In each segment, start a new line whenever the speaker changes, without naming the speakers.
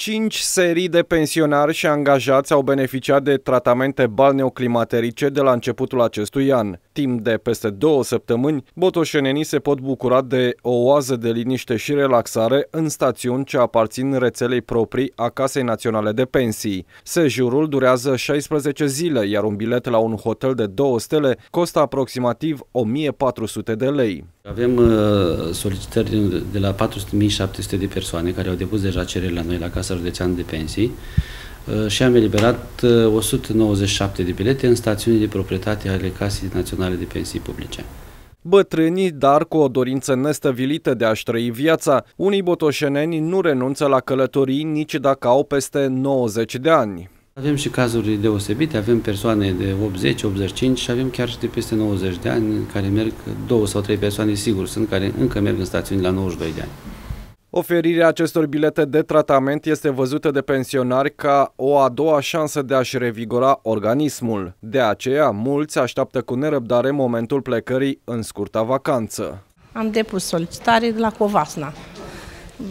Cinci serii de pensionari și angajați au beneficiat de tratamente balneoclimaterice de la începutul acestui an. Timp de peste două săptămâni, botoșenenii se pot bucura de o oază de liniște și relaxare în stațiuni ce aparțin rețelei proprii a Casei Naționale de Pensii. Sejurul durează 16 zile, iar un bilet la un hotel de două stele costă aproximativ 1400 de lei.
Avem uh, solicitări de la 4.700 de persoane care au depus deja cereri la noi la Casa Județeană de Pensii uh, și am eliberat 197 uh, de bilete în stațiuni de proprietate ale Casei Naționale de Pensii Publice.
Bătrânii, dar cu o dorință nestăvilită de a-și trăi viața, unii botoșeneni nu renunță la călătorii nici dacă au peste 90 de ani.
Avem și cazuri deosebite, avem persoane de 80, 85 și avem chiar și de peste 90 de ani care merg, două sau trei persoane sigur sunt care încă merg în stațiuni la 92 de ani.
Oferirea acestor bilete de tratament este văzută de pensionari ca o a doua șansă de a-și revigora organismul. De aceea, mulți așteaptă cu nerăbdare momentul plecării în scurta vacanță.
Am depus solicitare de la Covasna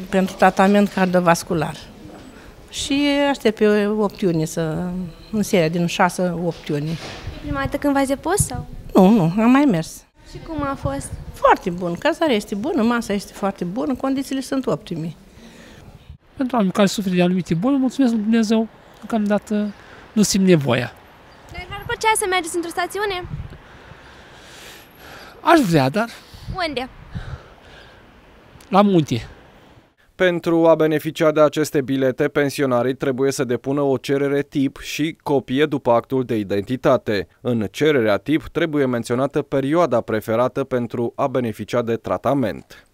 pentru tratament cardiovascular și aștept pe opțiuni să, în seria din 6 opțiuni.
Prima dată când v-ați depus sau?
Nu, nu, am mai mers.
Și cum a fost?
Foarte bun, cazarea este bună, masa este foarte bună, condițiile sunt optime.
Pentru oameni care suferă de anumite boli, mulțumesc lui Dumnezeu, deocamdată nu simt nevoia.
Dar v-ar plăcea să mergeți într-o stațiune?
Aș vrea, dar...
Unde?
La munte.
Pentru a beneficia de aceste bilete, pensionarii trebuie să depună o cerere tip și copie după actul de identitate. În cererea tip trebuie menționată perioada preferată pentru a beneficia de tratament.